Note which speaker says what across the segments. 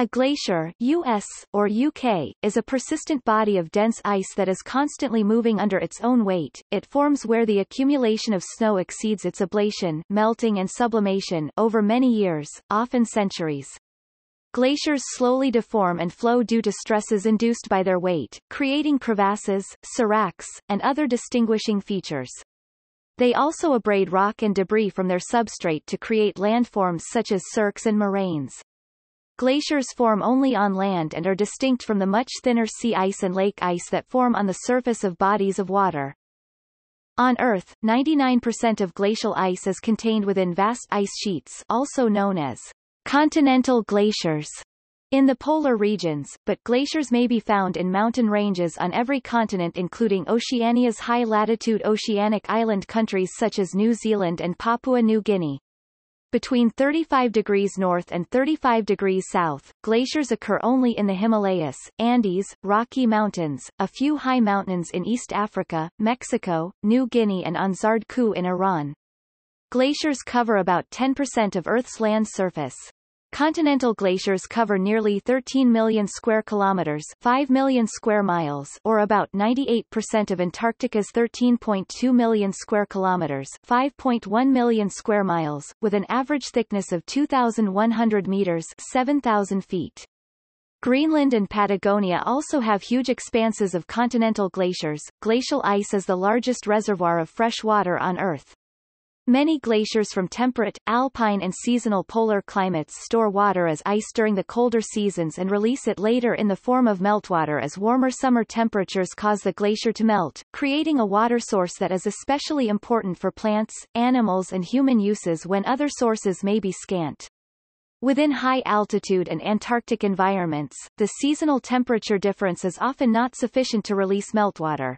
Speaker 1: A glacier US, or UK, is a persistent body of dense ice that is constantly moving under its own weight. It forms where the accumulation of snow exceeds its ablation melting and sublimation over many years, often centuries. Glaciers slowly deform and flow due to stresses induced by their weight, creating crevasses, seracs, and other distinguishing features. They also abrade rock and debris from their substrate to create landforms such as cirques and moraines. Glaciers form only on land and are distinct from the much thinner sea ice and lake ice that form on the surface of bodies of water. On Earth, 99% of glacial ice is contained within vast ice sheets also known as continental glaciers in the polar regions, but glaciers may be found in mountain ranges on every continent including Oceania's high-latitude oceanic island countries such as New Zealand and Papua New Guinea. Between 35 degrees north and 35 degrees south, glaciers occur only in the Himalayas, Andes, Rocky Mountains, a few high mountains in East Africa, Mexico, New Guinea and on in Iran. Glaciers cover about 10% of Earth's land surface. Continental glaciers cover nearly 13 million square kilometers 5 million square miles or about 98% of Antarctica's 13.2 million square kilometers 5.1 million square miles, with an average thickness of 2,100 meters 7,000 feet. Greenland and Patagonia also have huge expanses of continental glaciers. Glacial ice is the largest reservoir of fresh water on Earth. Many glaciers from temperate, alpine and seasonal polar climates store water as ice during the colder seasons and release it later in the form of meltwater as warmer summer temperatures cause the glacier to melt, creating a water source that is especially important for plants, animals and human uses when other sources may be scant. Within high-altitude and Antarctic environments, the seasonal temperature difference is often not sufficient to release meltwater.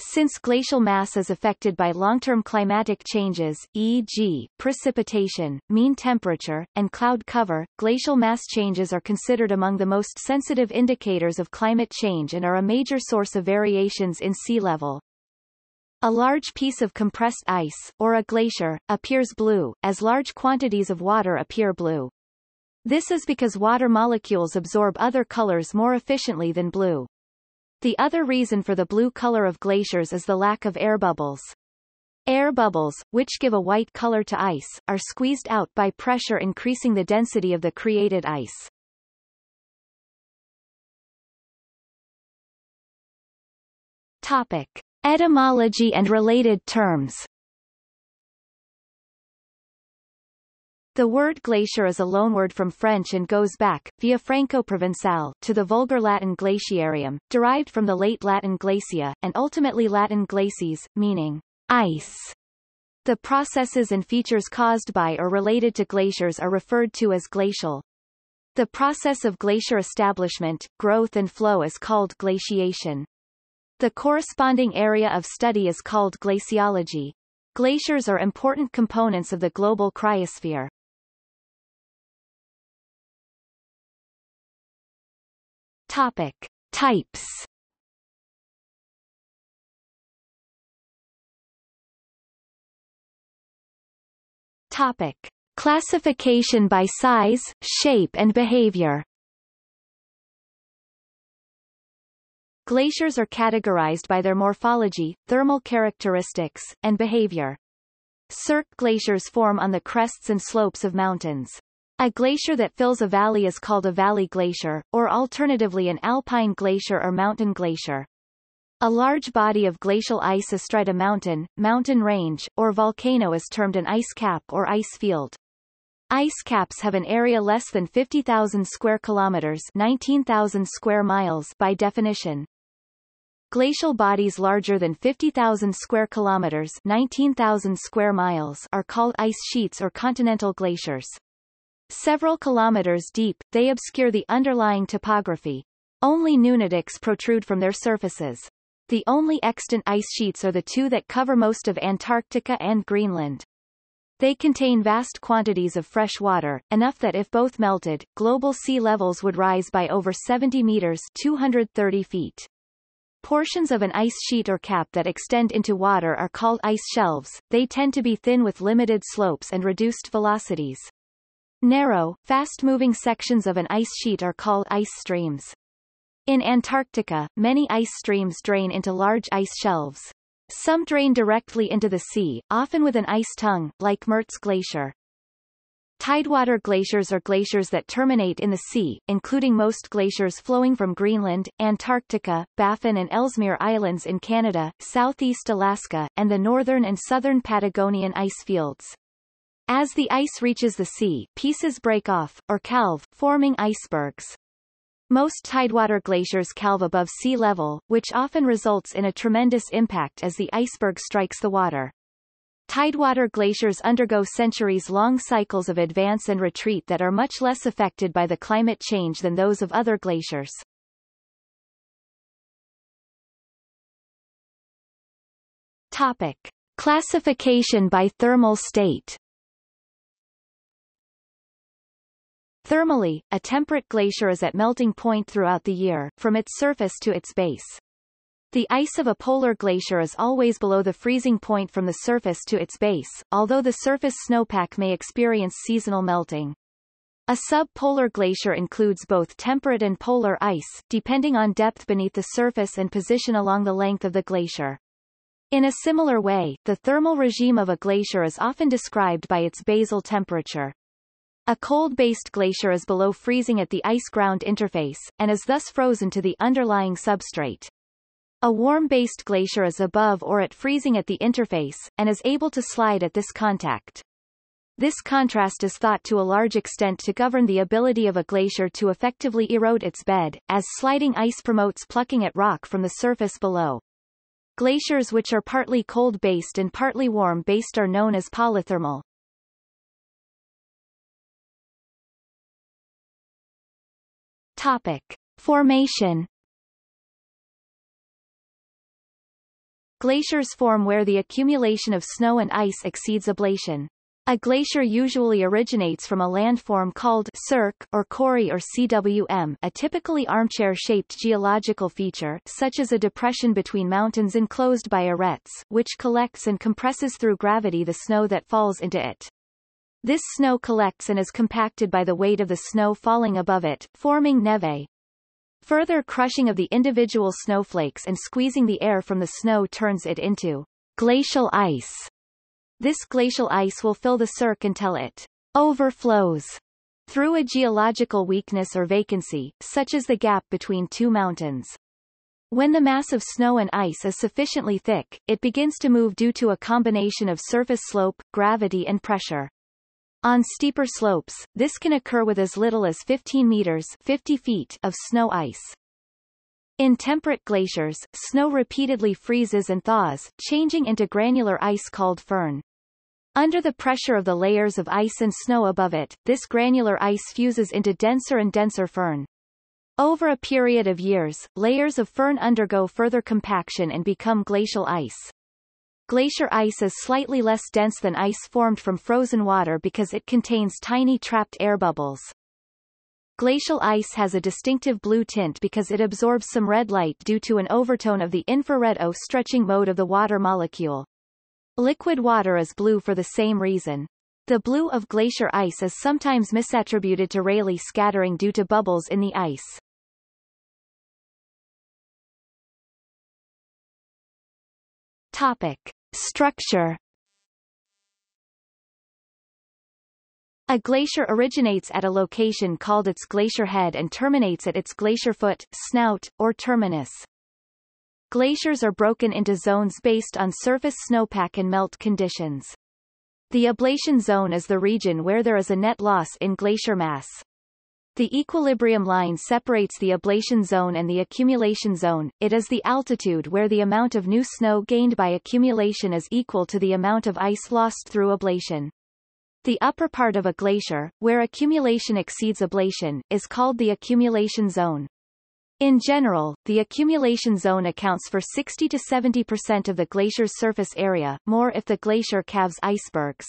Speaker 1: Since glacial mass is affected by long-term climatic changes, e.g., precipitation, mean temperature, and cloud cover, glacial mass changes are considered among the most sensitive indicators of climate change and are a major source of variations in sea level. A large piece of compressed ice, or a glacier, appears blue, as large quantities of water appear blue. This is because water molecules absorb other colors more efficiently than blue. The other reason for the blue color of glaciers is the lack of air bubbles. Air bubbles, which give a white color to ice, are squeezed out by pressure increasing the density of the created ice. Topic. Etymology and related terms The word glacier is a loanword from French and goes back, via Franco-Provençal, to the Vulgar Latin glaciarium, derived from the late Latin glacia, and ultimately Latin glacies, meaning ice. The processes and features caused by or related to glaciers are referred to as glacial. The process of glacier establishment, growth and flow is called glaciation. The corresponding area of study is called glaciology. Glaciers are important components of the global cryosphere. Topic. Types Topic. Classification by size, shape and behavior Glaciers are categorized by their morphology, thermal characteristics, and behavior. Cirque glaciers form on the crests and slopes of mountains. A glacier that fills a valley is called a valley glacier, or alternatively an alpine glacier or mountain glacier. A large body of glacial ice astride a mountain, mountain range, or volcano is termed an ice cap or ice field. Ice caps have an area less than 50,000 square kilometers 19,000 square miles by definition. Glacial bodies larger than 50,000 square kilometers 19,000 square miles are called ice sheets or continental glaciers. Several kilometers deep, they obscure the underlying topography. Only nunataks protrude from their surfaces. The only extant ice sheets are the two that cover most of Antarctica and Greenland. They contain vast quantities of fresh water, enough that if both melted, global sea levels would rise by over 70 meters 230 feet. Portions of an ice sheet or cap that extend into water are called ice shelves. They tend to be thin with limited slopes and reduced velocities. Narrow, fast-moving sections of an ice sheet are called ice streams. In Antarctica, many ice streams drain into large ice shelves. Some drain directly into the sea, often with an ice tongue, like Mertz Glacier. Tidewater glaciers are glaciers that terminate in the sea, including most glaciers flowing from Greenland, Antarctica, Baffin and Ellesmere Islands in Canada, southeast Alaska, and the northern and southern Patagonian ice fields. As the ice reaches the sea, pieces break off, or calve, forming icebergs. Most tidewater glaciers calve above sea level, which often results in a tremendous impact as the iceberg strikes the water. Tidewater glaciers undergo centuries-long cycles of advance and retreat that are much less affected by the climate change than those of other glaciers. Topic. Classification by thermal state Thermally, a temperate glacier is at melting point throughout the year, from its surface to its base. The ice of a polar glacier is always below the freezing point from the surface to its base, although the surface snowpack may experience seasonal melting. A sub-polar glacier includes both temperate and polar ice, depending on depth beneath the surface and position along the length of the glacier. In a similar way, the thermal regime of a glacier is often described by its basal temperature. A cold-based glacier is below freezing at the ice-ground interface, and is thus frozen to the underlying substrate. A warm-based glacier is above or at freezing at the interface, and is able to slide at this contact. This contrast is thought to a large extent to govern the ability of a glacier to effectively erode its bed, as sliding ice promotes plucking at rock from the surface below. Glaciers which are partly cold-based and partly warm-based are known as polythermal. Topic. Formation Glaciers form where the accumulation of snow and ice exceeds ablation. A glacier usually originates from a landform called cirque or corrie or CWM, a typically armchair-shaped geological feature, such as a depression between mountains enclosed by arêtes, which collects and compresses through gravity the snow that falls into it. This snow collects and is compacted by the weight of the snow falling above it, forming neve. Further crushing of the individual snowflakes and squeezing the air from the snow turns it into glacial ice. This glacial ice will fill the cirque until it overflows through a geological weakness or vacancy, such as the gap between two mountains. When the mass of snow and ice is sufficiently thick, it begins to move due to a combination of surface slope, gravity and pressure. On steeper slopes, this can occur with as little as 15 meters 50 feet of snow ice. In temperate glaciers, snow repeatedly freezes and thaws, changing into granular ice called firn. Under the pressure of the layers of ice and snow above it, this granular ice fuses into denser and denser firn. Over a period of years, layers of firn undergo further compaction and become glacial ice. Glacier ice is slightly less dense than ice formed from frozen water because it contains tiny trapped air bubbles. Glacial ice has a distinctive blue tint because it absorbs some red light due to an overtone of the infrared O stretching mode of the water molecule. Liquid water is blue for the same reason. The blue of glacier ice is sometimes misattributed to Rayleigh scattering due to bubbles in the ice. Topic. Structure A glacier originates at a location called its glacier head and terminates at its glacier foot, snout, or terminus. Glaciers are broken into zones based on surface snowpack and melt conditions. The ablation zone is the region where there is a net loss in glacier mass. The equilibrium line separates the ablation zone and the accumulation zone, it is the altitude where the amount of new snow gained by accumulation is equal to the amount of ice lost through ablation. The upper part of a glacier, where accumulation exceeds ablation, is called the accumulation zone. In general, the accumulation zone accounts for 60 to 70% of the glacier's surface area, more if the glacier calves icebergs.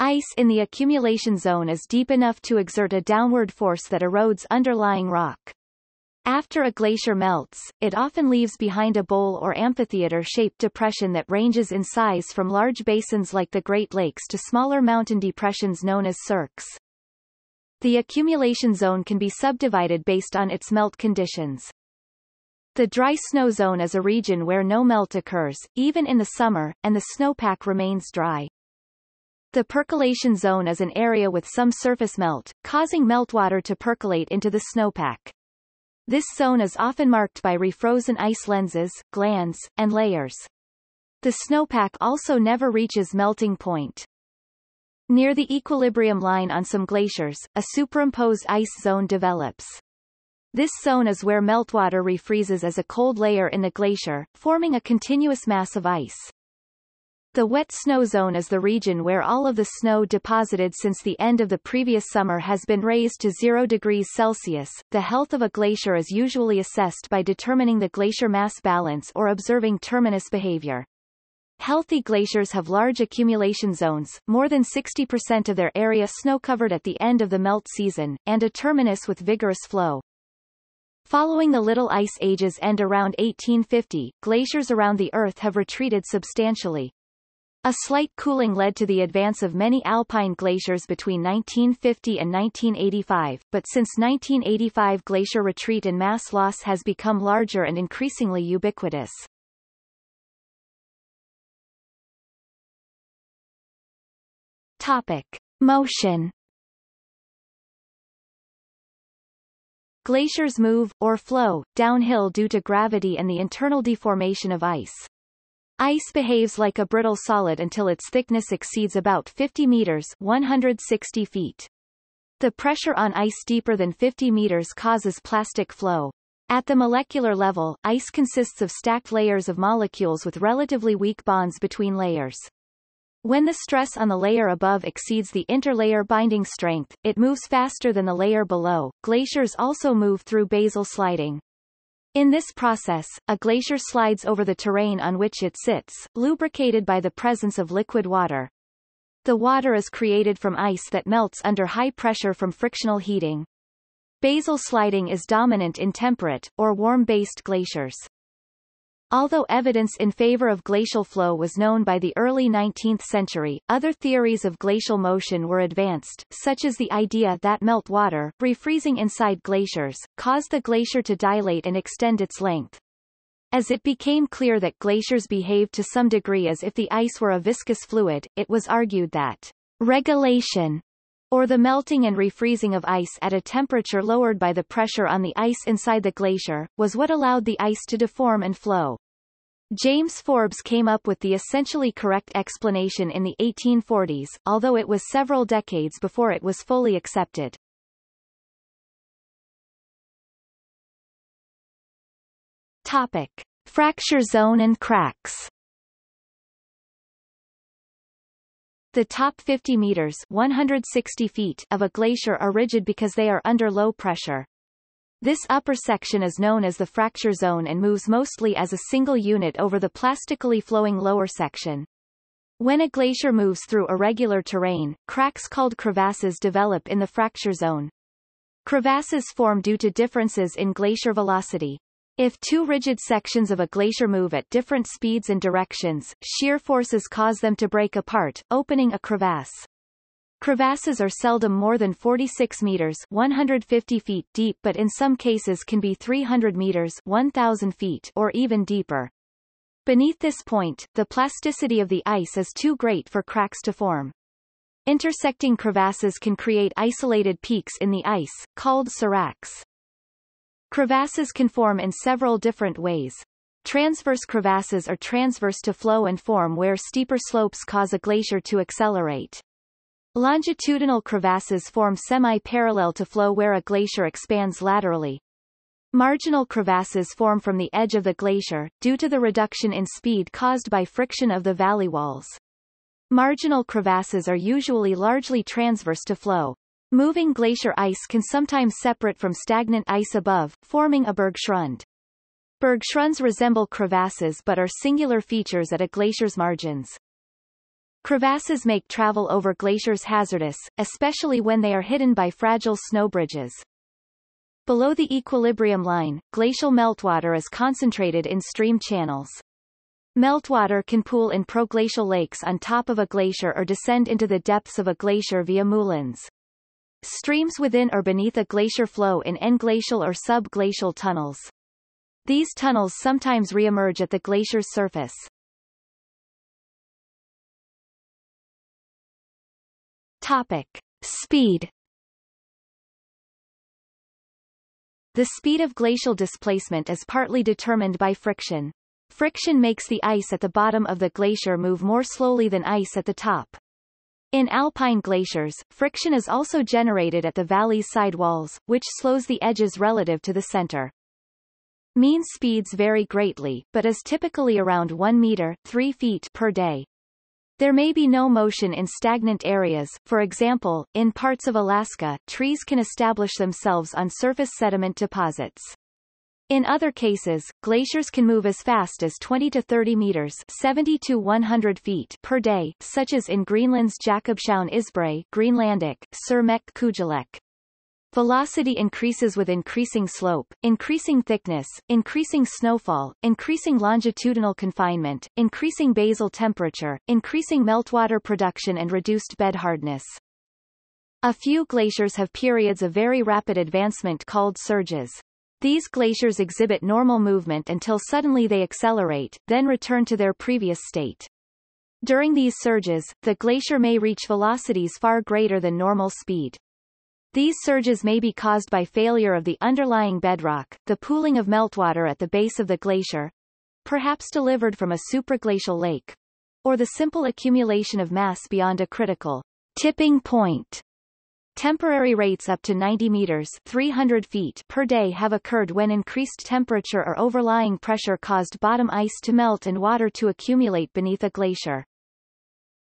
Speaker 1: Ice in the accumulation zone is deep enough to exert a downward force that erodes underlying rock. After a glacier melts, it often leaves behind a bowl or amphitheater-shaped depression that ranges in size from large basins like the Great Lakes to smaller mountain depressions known as cirques. The accumulation zone can be subdivided based on its melt conditions. The dry snow zone is a region where no melt occurs, even in the summer, and the snowpack remains dry. The percolation zone is an area with some surface melt, causing meltwater to percolate into the snowpack. This zone is often marked by refrozen ice lenses, glands, and layers. The snowpack also never reaches melting point. Near the equilibrium line on some glaciers, a superimposed ice zone develops. This zone is where meltwater refreezes as a cold layer in the glacier, forming a continuous mass of ice. The wet snow zone is the region where all of the snow deposited since the end of the previous summer has been raised to 0 degrees Celsius. The health of a glacier is usually assessed by determining the glacier mass balance or observing terminus behavior. Healthy glaciers have large accumulation zones, more than 60% of their area snow-covered at the end of the melt season, and a terminus with vigorous flow. Following the Little Ice Age's end around 1850, glaciers around the Earth have retreated substantially. A slight cooling led to the advance of many alpine glaciers between 1950 and 1985, but since 1985 glacier retreat and mass loss has become larger and increasingly ubiquitous. Topic. Motion Glaciers move, or flow, downhill due to gravity and the internal deformation of ice. Ice behaves like a brittle solid until its thickness exceeds about 50 meters 160 feet. The pressure on ice deeper than 50 meters causes plastic flow. At the molecular level, ice consists of stacked layers of molecules with relatively weak bonds between layers. When the stress on the layer above exceeds the interlayer binding strength, it moves faster than the layer below. Glaciers also move through basal sliding. In this process, a glacier slides over the terrain on which it sits, lubricated by the presence of liquid water. The water is created from ice that melts under high pressure from frictional heating. Basal sliding is dominant in temperate, or warm-based glaciers. Although evidence in favor of glacial flow was known by the early 19th century, other theories of glacial motion were advanced, such as the idea that meltwater, refreezing inside glaciers, caused the glacier to dilate and extend its length. As it became clear that glaciers behaved to some degree as if the ice were a viscous fluid, it was argued that regelation or the melting and refreezing of ice at a temperature lowered by the pressure on the ice inside the glacier, was what allowed the ice to deform and flow. James Forbes came up with the essentially correct explanation in the 1840s, although it was several decades before it was fully accepted. Topic. Fracture zone and cracks The top 50 meters 160 feet of a glacier are rigid because they are under low pressure. This upper section is known as the fracture zone and moves mostly as a single unit over the plastically flowing lower section. When a glacier moves through irregular terrain, cracks called crevasses develop in the fracture zone. Crevasses form due to differences in glacier velocity. If two rigid sections of a glacier move at different speeds and directions, shear forces cause them to break apart, opening a crevasse. Crevasses are seldom more than 46 meters 150 feet deep but in some cases can be 300 meters 1,000 feet or even deeper. Beneath this point, the plasticity of the ice is too great for cracks to form. Intersecting crevasses can create isolated peaks in the ice, called seracs. Crevasses can form in several different ways. Transverse crevasses are transverse to flow and form where steeper slopes cause a glacier to accelerate. Longitudinal crevasses form semi-parallel to flow where a glacier expands laterally. Marginal crevasses form from the edge of the glacier, due to the reduction in speed caused by friction of the valley walls. Marginal crevasses are usually largely transverse to flow. Moving glacier ice can sometimes separate from stagnant ice above, forming a bergschrund. Bergschrunds resemble crevasses but are singular features at a glacier's margins. Crevasses make travel over glaciers hazardous, especially when they are hidden by fragile snow bridges. Below the equilibrium line, glacial meltwater is concentrated in stream channels. Meltwater can pool in proglacial lakes on top of a glacier or descend into the depths of a glacier via moulins. Streams within or beneath a glacier flow in englacial or subglacial tunnels. These tunnels sometimes reemerge at the glacier's surface. Topic. Speed The speed of glacial displacement is partly determined by friction. Friction makes the ice at the bottom of the glacier move more slowly than ice at the top. In alpine glaciers, friction is also generated at the valley's sidewalls, which slows the edges relative to the center. Mean speeds vary greatly, but is typically around 1 meter 3 feet per day. There may be no motion in stagnant areas, for example, in parts of Alaska, trees can establish themselves on surface sediment deposits. In other cases, glaciers can move as fast as 20 to 30 meters 70 to 100 feet per day, such as in Greenland's Jakobshavn Isbrae Greenlandic, Sir Mek Kujalek. Velocity increases with increasing slope, increasing thickness, increasing snowfall, increasing longitudinal confinement, increasing basal temperature, increasing meltwater production and reduced bed hardness. A few glaciers have periods of very rapid advancement called surges. These glaciers exhibit normal movement until suddenly they accelerate, then return to their previous state. During these surges, the glacier may reach velocities far greater than normal speed. These surges may be caused by failure of the underlying bedrock, the pooling of meltwater at the base of the glacier, perhaps delivered from a supraglacial lake, or the simple accumulation of mass beyond a critical tipping point. Temporary rates up to 90 meters 300 feet per day have occurred when increased temperature or overlying pressure caused bottom ice to melt and water to accumulate beneath a glacier.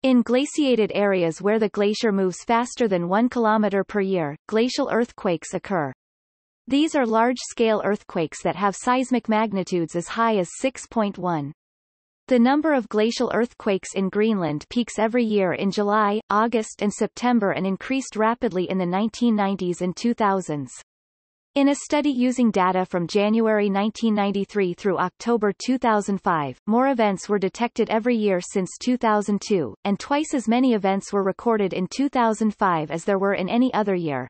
Speaker 1: In glaciated areas where the glacier moves faster than 1 km per year, glacial earthquakes occur. These are large-scale earthquakes that have seismic magnitudes as high as 6.1. The number of glacial earthquakes in Greenland peaks every year in July, August and September and increased rapidly in the 1990s and 2000s. In a study using data from January 1993 through October 2005, more events were detected every year since 2002, and twice as many events were recorded in 2005 as there were in any other year.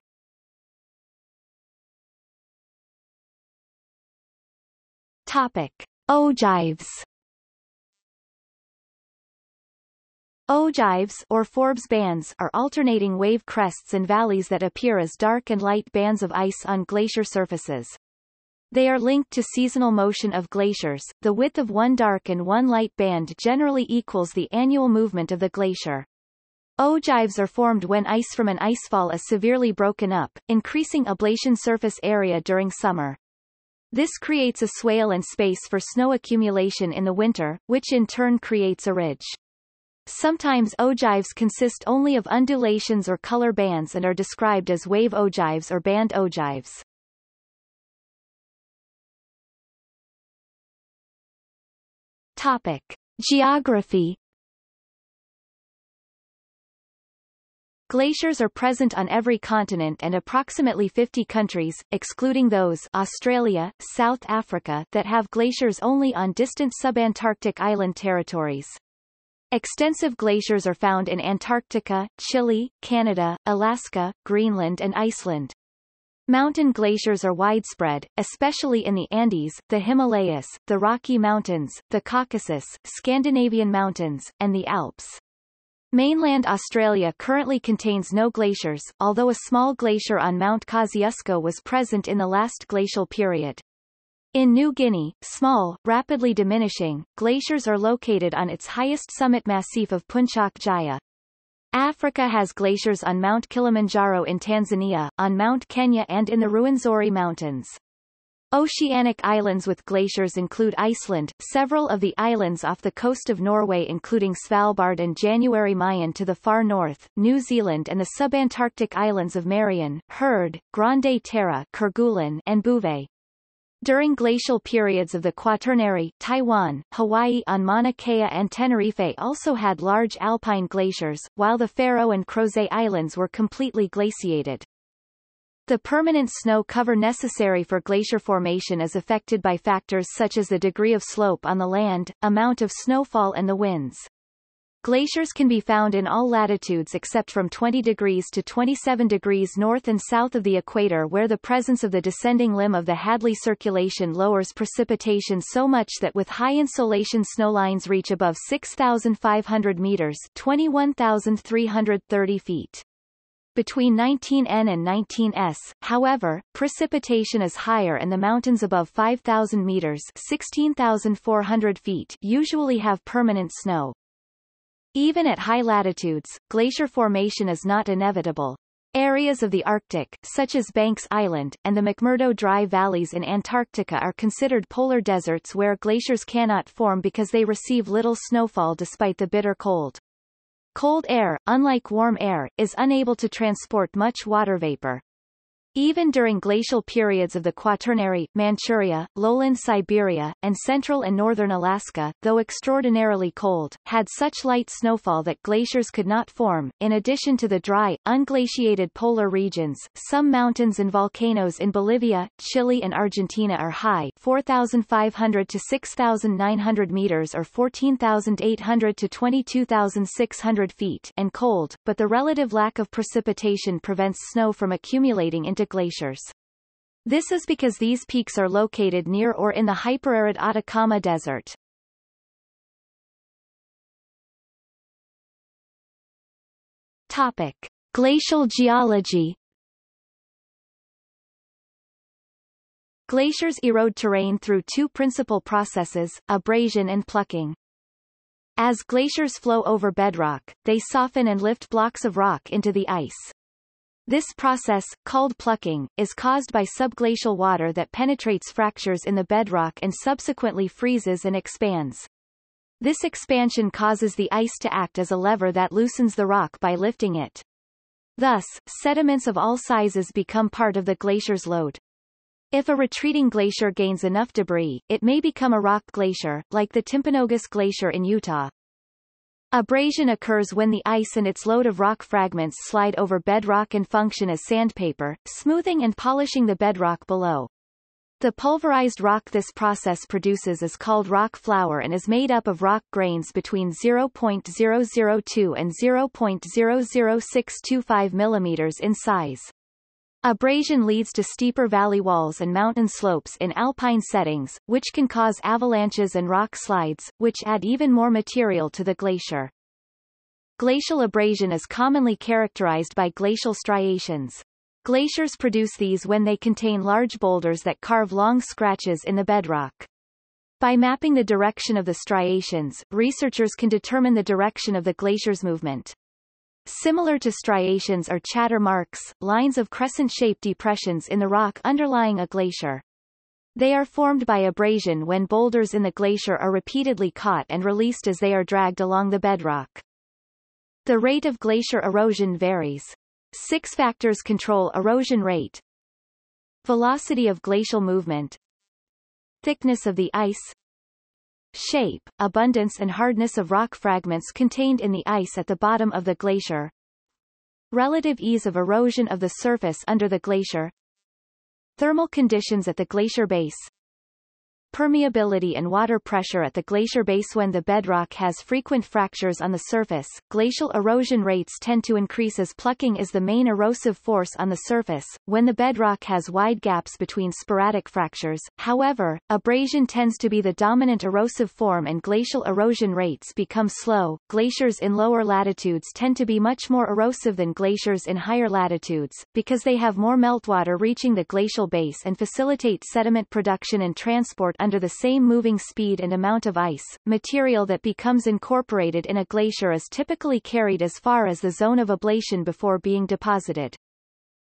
Speaker 1: Topic. Ogives Ogives or Forbes bands are alternating wave crests and valleys that appear as dark and light bands of ice on glacier surfaces. They are linked to seasonal motion of glaciers. The width of one dark and one light band generally equals the annual movement of the glacier. Ogives are formed when ice from an icefall is severely broken up, increasing ablation surface area during summer. This creates a swale and space for snow accumulation in the winter, which in turn creates a ridge. Sometimes ogives consist only of undulations or color bands and are described as wave ogives or band ogives. Topic. Geography Glaciers are present on every continent and approximately 50 countries, excluding those Australia, South Africa that have glaciers only on distant subantarctic island territories. Extensive glaciers are found in Antarctica, Chile, Canada, Alaska, Greenland and Iceland. Mountain glaciers are widespread, especially in the Andes, the Himalayas, the Rocky Mountains, the Caucasus, Scandinavian Mountains, and the Alps. Mainland Australia currently contains no glaciers, although a small glacier on Mount Kosciuszko was present in the last glacial period. In New Guinea, small, rapidly diminishing, glaciers are located on its highest summit massif of Puncak Jaya. Africa has glaciers on Mount Kilimanjaro in Tanzania, on Mount Kenya and in the Ruwenzori Mountains. Oceanic islands with glaciers include Iceland, several of the islands off the coast of Norway including Svalbard and January Mayen to the far north, New Zealand and the subantarctic islands of Marion, Heard, Grande Terre Kerguelen and Bouvet. During glacial periods of the Quaternary, Taiwan, Hawaii on Mauna Kea and Tenerife also had large alpine glaciers, while the Faroe and Crozet Islands were completely glaciated. The permanent snow cover necessary for glacier formation is affected by factors such as the degree of slope on the land, amount of snowfall and the winds. Glaciers can be found in all latitudes except from 20 degrees to 27 degrees north and south of the equator where the presence of the descending limb of the Hadley circulation lowers precipitation so much that with high insolation snowlines reach above 6,500 meters 21,330 feet. Between 19N and 19S, however, precipitation is higher and the mountains above 5,000 meters 16,400 feet usually have permanent snow. Even at high latitudes, glacier formation is not inevitable. Areas of the Arctic, such as Banks Island, and the McMurdo Dry Valleys in Antarctica are considered polar deserts where glaciers cannot form because they receive little snowfall despite the bitter cold. Cold air, unlike warm air, is unable to transport much water vapor. Even during glacial periods of the Quaternary, Manchuria, lowland Siberia, and central and northern Alaska, though extraordinarily cold, had such light snowfall that glaciers could not form. In addition to the dry, unglaciated polar regions, some mountains and volcanoes in Bolivia, Chile and Argentina are high 4,500 to 6,900 meters or 14,800 to 22,600 feet and cold, but the relative lack of precipitation prevents snow from accumulating into glaciers. This is because these peaks are located near or in the hyperarid Atacama Desert. Topic. Glacial geology Glaciers erode terrain through two principal processes, abrasion and plucking. As glaciers flow over bedrock, they soften and lift blocks of rock into the ice. This process, called plucking, is caused by subglacial water that penetrates fractures in the bedrock and subsequently freezes and expands. This expansion causes the ice to act as a lever that loosens the rock by lifting it. Thus, sediments of all sizes become part of the glacier's load. If a retreating glacier gains enough debris, it may become a rock glacier, like the Timpanogos Glacier in Utah. Abrasion occurs when the ice and its load of rock fragments slide over bedrock and function as sandpaper, smoothing and polishing the bedrock below. The pulverized rock this process produces is called rock flour and is made up of rock grains between 0.002 and 0.00625 mm in size. Abrasion leads to steeper valley walls and mountain slopes in alpine settings, which can cause avalanches and rock slides, which add even more material to the glacier. Glacial abrasion is commonly characterized by glacial striations. Glaciers produce these when they contain large boulders that carve long scratches in the bedrock. By mapping the direction of the striations, researchers can determine the direction of the glacier's movement. Similar to striations are chatter marks, lines of crescent-shaped depressions in the rock underlying a glacier. They are formed by abrasion when boulders in the glacier are repeatedly caught and released as they are dragged along the bedrock. The rate of glacier erosion varies. Six factors control erosion rate. Velocity of glacial movement. Thickness of the ice shape, abundance and hardness of rock fragments contained in the ice at the bottom of the glacier, relative ease of erosion of the surface under the glacier, thermal conditions at the glacier base, permeability and water pressure at the glacier base when the bedrock has frequent fractures on the surface. Glacial erosion rates tend to increase as plucking is the main erosive force on the surface, when the bedrock has wide gaps between sporadic fractures. However, abrasion tends to be the dominant erosive form and glacial erosion rates become slow. Glaciers in lower latitudes tend to be much more erosive than glaciers in higher latitudes, because they have more meltwater reaching the glacial base and facilitate sediment production and transport under the same moving speed and amount of ice. Material that becomes incorporated in a glacier is typically carried as far as the zone of ablation before being deposited.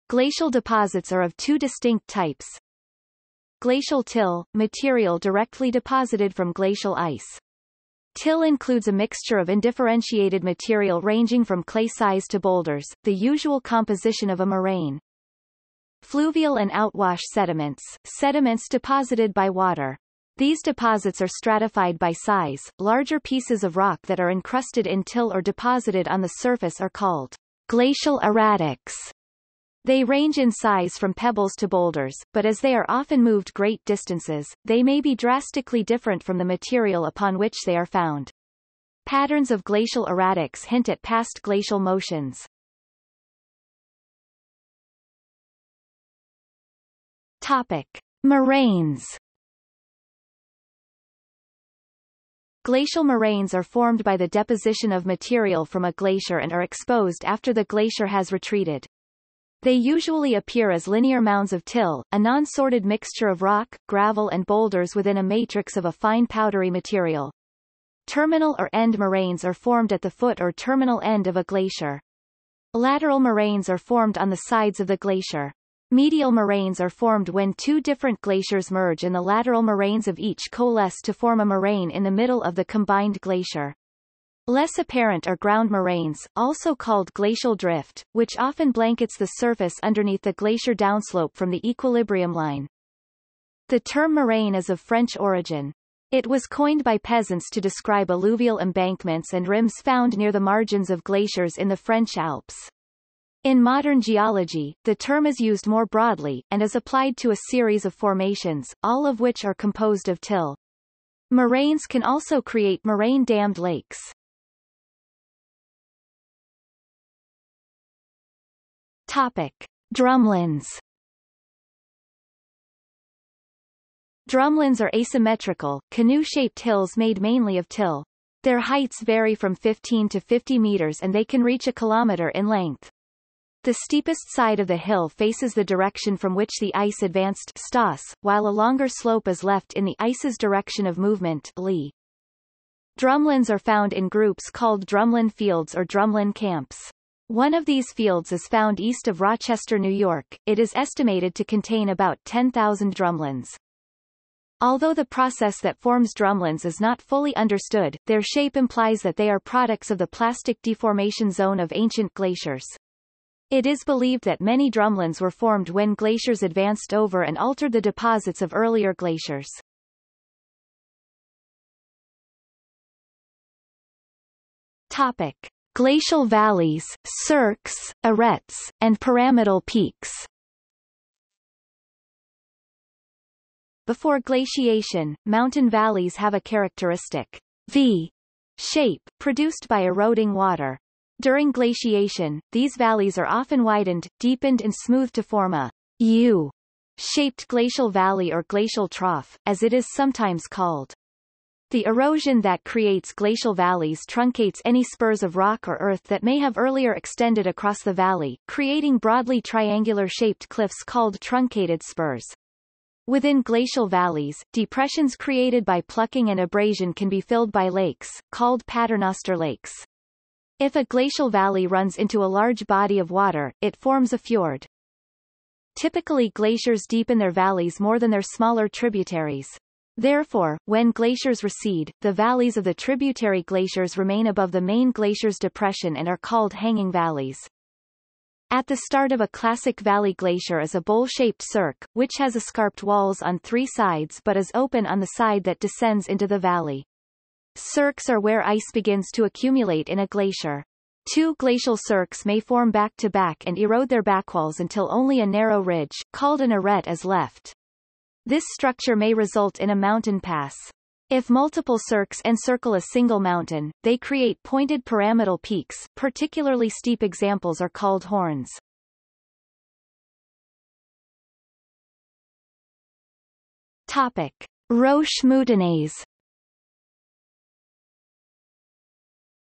Speaker 1: Glacial deposits are of two distinct types. Glacial till, material directly deposited from glacial ice. Till includes a mixture of undifferentiated material ranging from clay size to boulders, the usual composition of a moraine. Fluvial and outwash sediments, sediments deposited by water. These deposits are stratified by size. Larger pieces of rock that are encrusted in till or deposited on the surface are called glacial erratics. They range in size from pebbles to boulders, but as they are often moved great distances, they may be drastically different from the material upon which they are found. Patterns of glacial erratics hint at past glacial motions. Topic. Moraines Glacial moraines are formed by the deposition of material from a glacier and are exposed after the glacier has retreated. They usually appear as linear mounds of till, a non-sorted mixture of rock, gravel and boulders within a matrix of a fine powdery material. Terminal or end moraines are formed at the foot or terminal end of a glacier. Lateral moraines are formed on the sides of the glacier. Medial moraines are formed when two different glaciers merge and the lateral moraines of each coalesce to form a moraine in the middle of the combined glacier. Less apparent are ground moraines, also called glacial drift, which often blankets the surface underneath the glacier downslope from the equilibrium line. The term moraine is of French origin. It was coined by peasants to describe alluvial embankments and rims found near the margins of glaciers in the French Alps. In modern geology, the term is used more broadly, and is applied to a series of formations, all of which are composed of till. Moraines can also create moraine-dammed lakes. Topic. Drumlins Drumlins are asymmetrical, canoe-shaped hills made mainly of till. Their heights vary from 15 to 50 meters and they can reach a kilometer in length. The steepest side of the hill faces the direction from which the ice advanced Stoss, while a longer slope is left in the ice's direction of movement Lee. Drumlins are found in groups called drumlin fields or drumlin camps. One of these fields is found east of Rochester, New York. It is estimated to contain about 10,000 drumlins. Although the process that forms drumlins is not fully understood, their shape implies that they are products of the plastic deformation zone of ancient glaciers. It is believed that many drumlins were formed when glaciers advanced over and altered the deposits of earlier glaciers. Topic. Glacial valleys, cirques, arêtes, and pyramidal peaks Before glaciation, mountain valleys have a characteristic V shape, produced by eroding water. During glaciation, these valleys are often widened, deepened and smoothed to form a U-shaped glacial valley or glacial trough, as it is sometimes called. The erosion that creates glacial valleys truncates any spurs of rock or earth that may have earlier extended across the valley, creating broadly triangular-shaped cliffs called truncated spurs. Within glacial valleys, depressions created by plucking and abrasion can be filled by lakes, called paternoster lakes. If a glacial valley runs into a large body of water, it forms a fjord. Typically glaciers deepen their valleys more than their smaller tributaries. Therefore, when glaciers recede, the valleys of the tributary glaciers remain above the main glacier's depression and are called hanging valleys. At the start of a classic valley glacier is a bowl-shaped cirque, which has escarped walls on three sides but is open on the side that descends into the valley. Cirques are where ice begins to accumulate in a glacier. Two glacial cirques may form back-to-back -back and erode their backwalls until only a narrow ridge, called an arête is left. This structure may result in a mountain pass. If multiple cirques encircle a single mountain, they create pointed pyramidal peaks, particularly steep examples are called horns. Topic. Roches moutonnées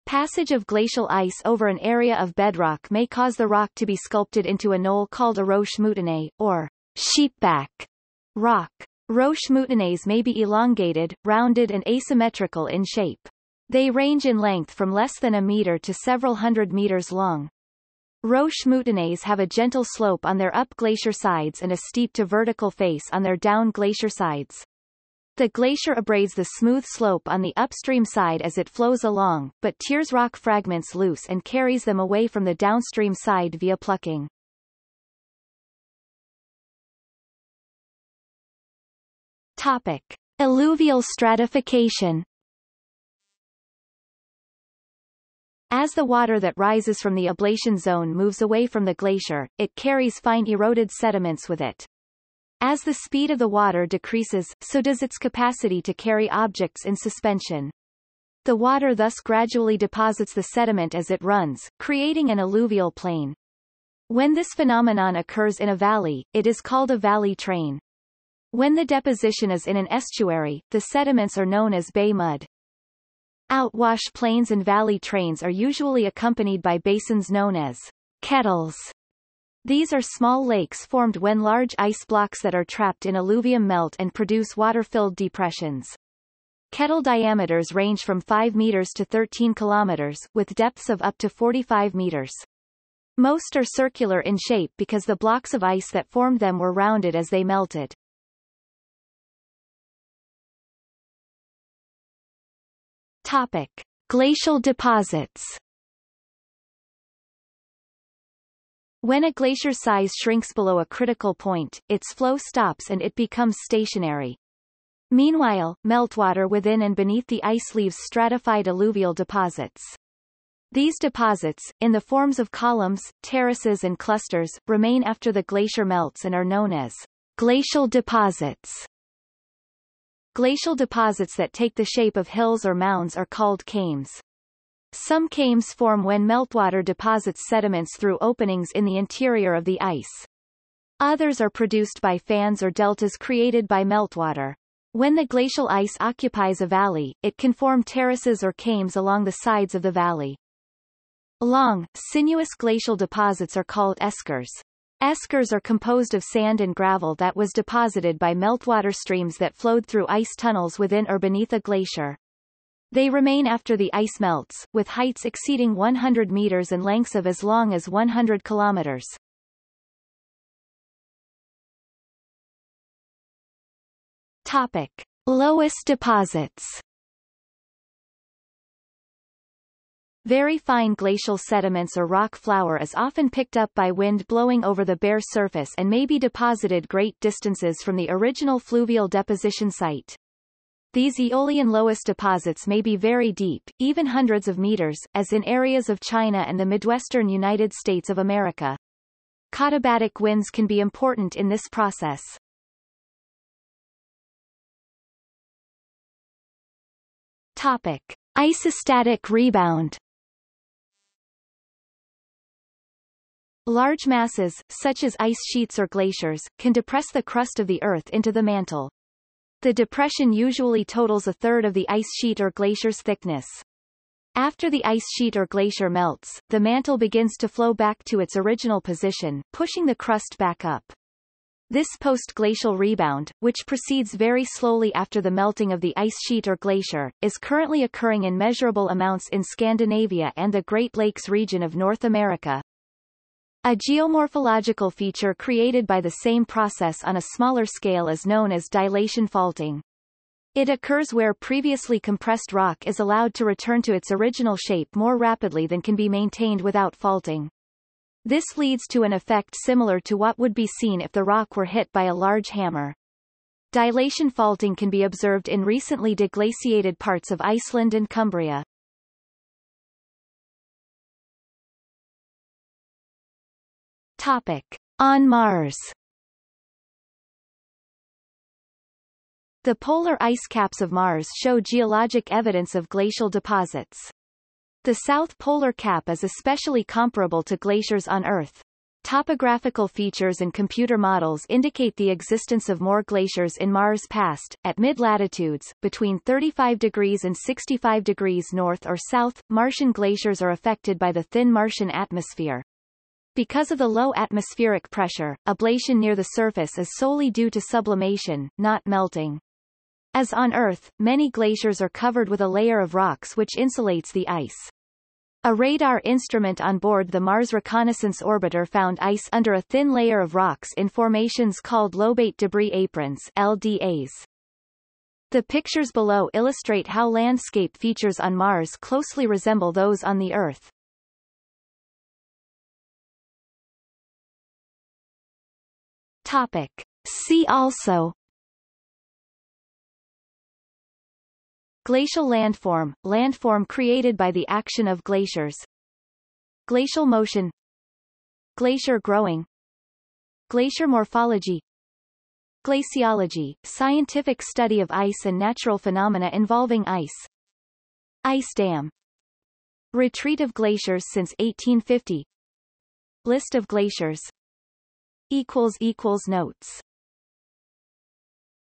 Speaker 1: Passage of glacial ice over an area of bedrock may cause the rock to be sculpted into a knoll called a roche moutonné, or sheepback rock. Roche moutonnées may be elongated, rounded and asymmetrical in shape. They range in length from less than a meter to several hundred meters long. Roche moutonnées have a gentle slope on their up glacier sides and a steep to vertical face on their down glacier sides. The glacier abrades the smooth slope on the upstream side as it flows along, but tears rock fragments loose and carries them away from the downstream side via plucking. Topic. Alluvial stratification As the water that rises from the ablation zone moves away from the glacier, it carries fine eroded sediments with it. As the speed of the water decreases, so does its capacity to carry objects in suspension. The water thus gradually deposits the sediment as it runs, creating an alluvial plain. When this phenomenon occurs in a valley, it is called a valley train. When the deposition is in an estuary, the sediments are known as bay mud. Outwash plains and valley trains are usually accompanied by basins known as kettles. These are small lakes formed when large ice blocks that are trapped in alluvium melt and produce water-filled depressions. Kettle diameters range from 5 meters to 13 kilometers, with depths of up to 45 meters. Most are circular in shape because the blocks of ice that formed them were rounded as they melted. Topic. Glacial deposits When a glacier size shrinks below a critical point, its flow stops and it becomes stationary. Meanwhile, meltwater within and beneath the ice leaves stratified alluvial deposits. These deposits, in the forms of columns, terraces and clusters, remain after the glacier melts and are known as glacial deposits. Glacial deposits that take the shape of hills or mounds are called kames. Some kames form when meltwater deposits sediments through openings in the interior of the ice. Others are produced by fans or deltas created by meltwater. When the glacial ice occupies a valley, it can form terraces or kames along the sides of the valley. Long, sinuous glacial deposits are called eskers. Eskers are composed of sand and gravel that was deposited by meltwater streams that flowed through ice tunnels within or beneath a glacier. They remain after the ice melts, with heights exceeding 100 meters and lengths of as long as 100 kilometers. Topic. Loess deposits Very fine glacial sediments or rock flour is often picked up by wind blowing over the bare surface and may be deposited great distances from the original fluvial deposition site. These aeolian loess deposits may be very deep, even hundreds of meters, as in areas of China and the Midwestern United States of America. Katabatic winds can be important in this process. Topic. Isostatic rebound Large masses, such as ice sheets or glaciers, can depress the crust of the Earth into the mantle. The depression usually totals a third of the ice sheet or glacier's thickness. After the ice sheet or glacier melts, the mantle begins to flow back to its original position, pushing the crust back up. This post-glacial rebound, which proceeds very slowly after the melting of the ice sheet or glacier, is currently occurring in measurable amounts in Scandinavia and the Great Lakes region of North America. A geomorphological feature created by the same process on a smaller scale is known as dilation faulting. It occurs where previously compressed rock is allowed to return to its original shape more rapidly than can be maintained without faulting. This leads to an effect similar to what would be seen if the rock were hit by a large hammer. Dilation faulting can be observed in recently deglaciated parts of Iceland and Cumbria. Topic. On Mars The polar ice caps of Mars show geologic evidence of glacial deposits. The south polar cap is especially comparable to glaciers on Earth. Topographical features and computer models indicate the existence of more glaciers in Mars past. At mid-latitudes, between 35 degrees and 65 degrees north or south, Martian glaciers are affected by the thin Martian atmosphere. Because of the low atmospheric pressure, ablation near the surface is solely due to sublimation, not melting. As on Earth, many glaciers are covered with a layer of rocks which insulates the ice. A radar instrument on board the Mars Reconnaissance Orbiter found ice under a thin layer of rocks in formations called lobate debris aprons LDAs. The pictures below illustrate how landscape features on Mars closely resemble those on the Earth. Topic. See also. Glacial landform, landform created by the action of glaciers. Glacial motion. Glacier growing. Glacier morphology. Glaciology, scientific study of ice and natural phenomena involving ice. Ice dam. Retreat of glaciers since 1850 List of glaciers Notes